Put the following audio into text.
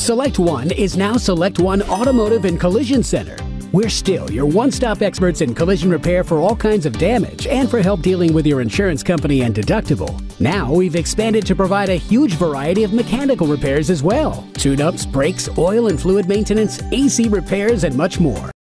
Select One is now Select One Automotive and Collision Center. We're still your one stop experts in collision repair for all kinds of damage and for help dealing with your insurance company and deductible. Now we've expanded to provide a huge variety of mechanical repairs as well tune ups, brakes, oil and fluid maintenance, AC repairs, and much more.